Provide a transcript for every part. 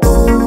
Oh.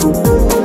Música